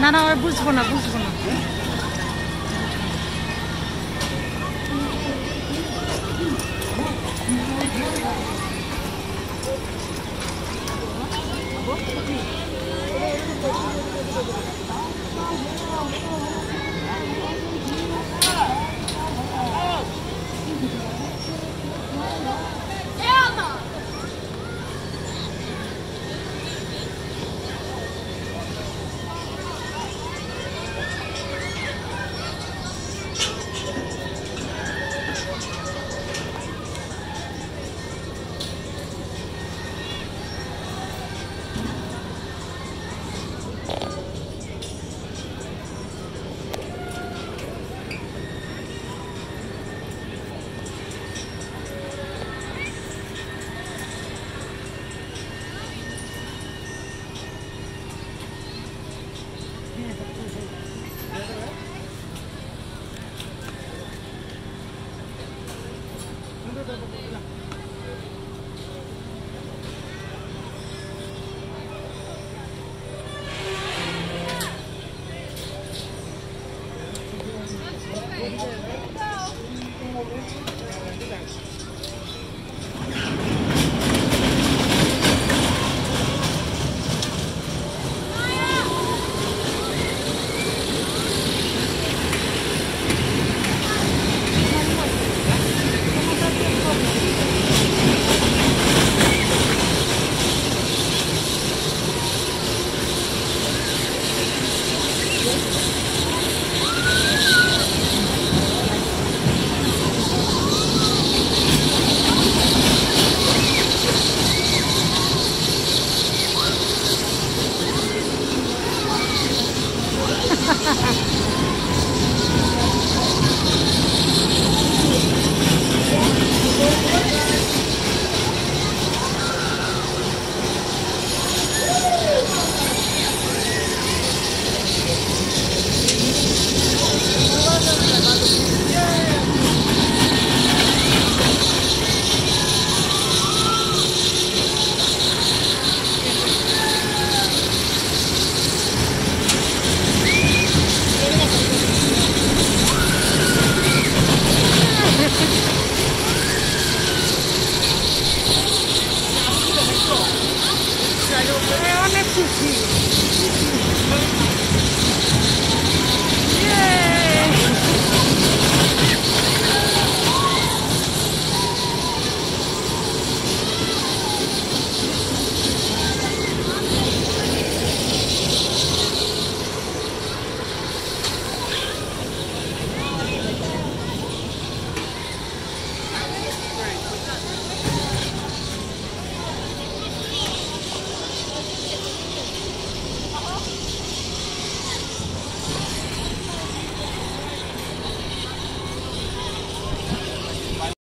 না না আর বুঝব না বুঝব না